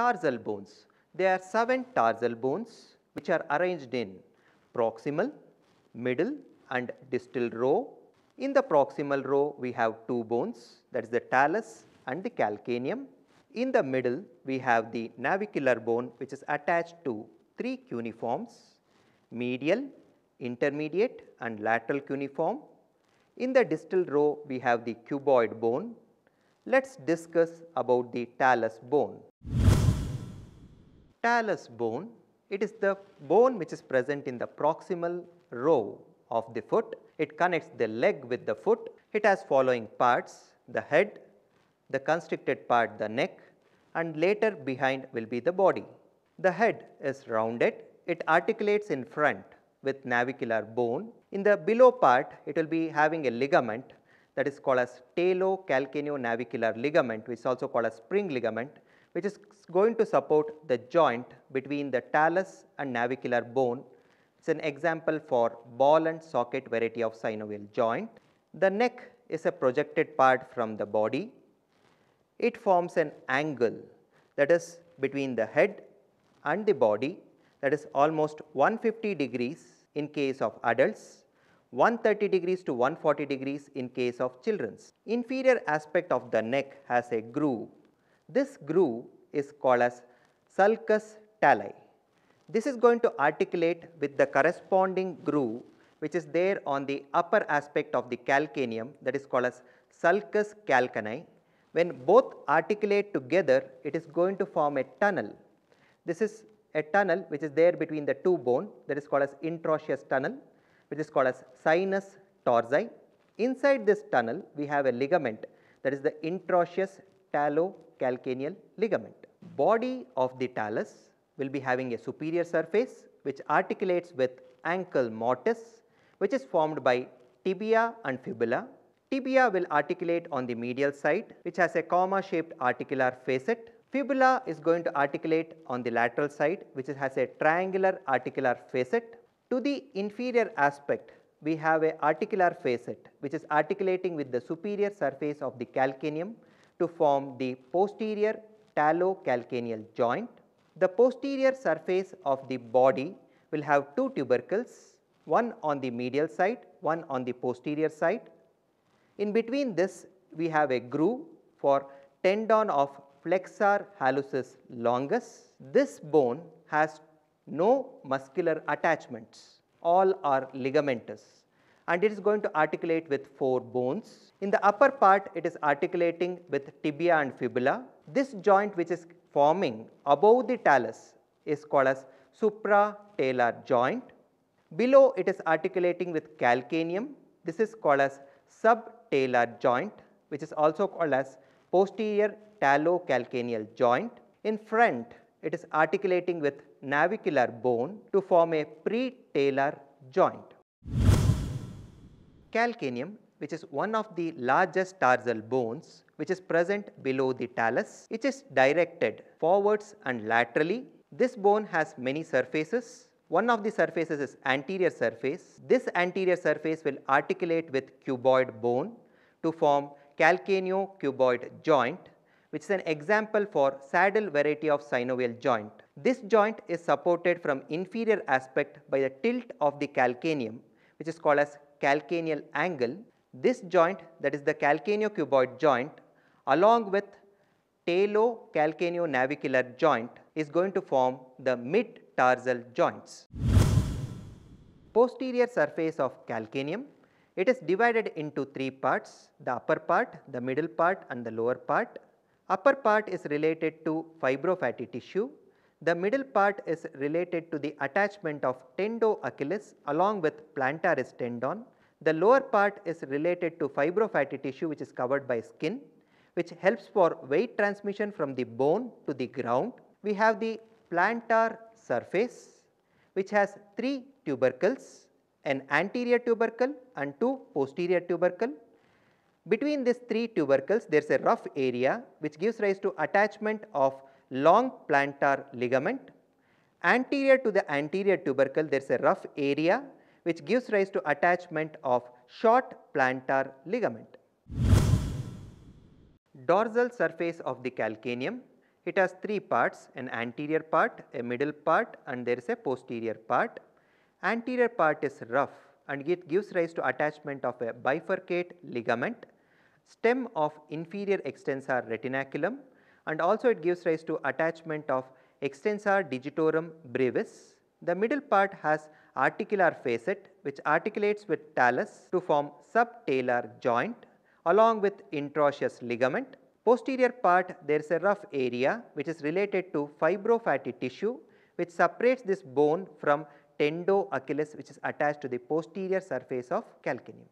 Tarsal bones. There are 7 tarsal bones which are arranged in proximal, middle and distal row. In the proximal row we have 2 bones that is the talus and the calcaneum. In the middle we have the navicular bone which is attached to 3 cuneiforms, medial, intermediate and lateral cuneiform. In the distal row we have the cuboid bone. Let us discuss about the talus bone. Talus bone, it is the bone which is present in the proximal row of the foot. It connects the leg with the foot. It has following parts, the head, the constricted part the neck and later behind will be the body. The head is rounded, it articulates in front with navicular bone. In the below part it will be having a ligament that is called as talocalcaneo-navicular ligament which is also called as spring ligament which is going to support the joint between the talus and navicular bone. It is an example for ball and socket variety of synovial joint. The neck is a projected part from the body. It forms an angle that is between the head and the body that is almost 150 degrees in case of adults, 130 degrees to 140 degrees in case of children's. Inferior aspect of the neck has a groove. This groove is called as sulcus tali. This is going to articulate with the corresponding groove which is there on the upper aspect of the calcaneum that is called as sulcus calcanei. When both articulate together it is going to form a tunnel. This is a tunnel which is there between the two bone that is called as interosseous tunnel which is called as sinus tarsi. Inside this tunnel we have a ligament that is the interosseous talocalcaneal ligament. Body of the talus will be having a superior surface which articulates with ankle mortise which is formed by tibia and fibula. Tibia will articulate on the medial side which has a comma shaped articular facet Fibula is going to articulate on the lateral side which has a triangular articular facet. To the inferior aspect we have a articular facet which is articulating with the superior surface of the calcaneum to form the posterior talocalcaneal joint. The posterior surface of the body will have two tubercles, one on the medial side, one on the posterior side. In between this we have a groove for tendon of flexor hallucis longus. This bone has no muscular attachments, all are ligamentous and it is going to articulate with 4 bones. In the upper part it is articulating with tibia and fibula. This joint which is forming above the talus is called as supratalar joint. Below it is articulating with calcaneum. This is called as subtalar joint which is also called as posterior talocalcaneal joint. In front it is articulating with navicular bone to form a pretalar joint. Calcaneum which is one of the largest tarsal bones which is present below the talus. It is directed forwards and laterally. This bone has many surfaces. One of the surfaces is anterior surface. This anterior surface will articulate with cuboid bone to form calcaneo-cuboid joint which is an example for saddle variety of synovial joint. This joint is supported from inferior aspect by the tilt of the calcaneum which is called as calcaneal angle. This joint that is the calcaneo-cuboid joint along with talocalcaneo-navicular joint is going to form the mid-tarsal joints. Posterior surface of calcaneum it is divided into three parts, the upper part, the middle part and the lower part. Upper part is related to fibrofatty tissue. The middle part is related to the attachment of tendo achillis along with plantaris tendon. The lower part is related to fibrofatty tissue which is covered by skin which helps for weight transmission from the bone to the ground. We have the plantar surface which has 3 tubercles an anterior tubercle and two posterior tubercle. Between these three tubercles there is a rough area which gives rise to attachment of long plantar ligament. Anterior to the anterior tubercle there is a rough area which gives rise to attachment of short plantar ligament. Dorsal surface of the calcaneum It has three parts, an anterior part, a middle part and there is a posterior part. Anterior part is rough and it gives rise to attachment of a bifurcate ligament, stem of inferior extensor retinaculum and also it gives rise to attachment of extensor digitorum brevis. The middle part has articular facet which articulates with talus to form subtalar joint along with interosseous ligament. Posterior part there is a rough area which is related to fibrofatty tissue which separates this bone from tendo achilles which is attached to the posterior surface of calcaneum.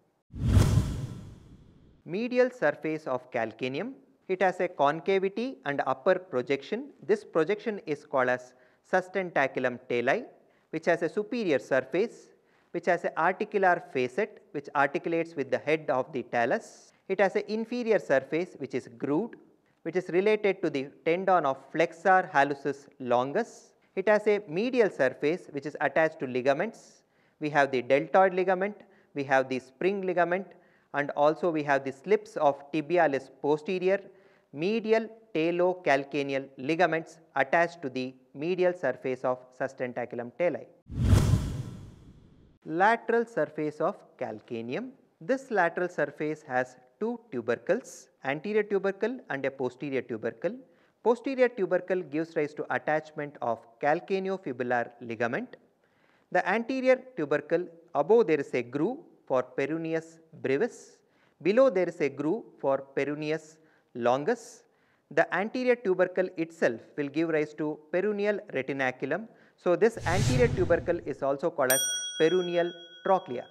Medial surface of calcaneum, it has a concavity and upper projection. This projection is called as sustentaculum tali which has a superior surface which has a articular facet which articulates with the head of the talus. It has an inferior surface which is grooved which is related to the tendon of flexor hallucis longus. It has a medial surface which is attached to ligaments. We have the deltoid ligament, we have the spring ligament and also we have the slips of tibialis posterior, medial talocalcaneal ligaments attached to the medial surface of sustentaculum tali. Lateral surface of calcaneum. This lateral surface has two tubercles, anterior tubercle and a posterior tubercle. Posterior tubercle gives rise to attachment of calcaneofibular ligament. The anterior tubercle above there is a groove for peroneus brevis, below there is a groove for peroneus longus. The anterior tubercle itself will give rise to peroneal retinaculum. So, this anterior tubercle is also called as peroneal trochlea.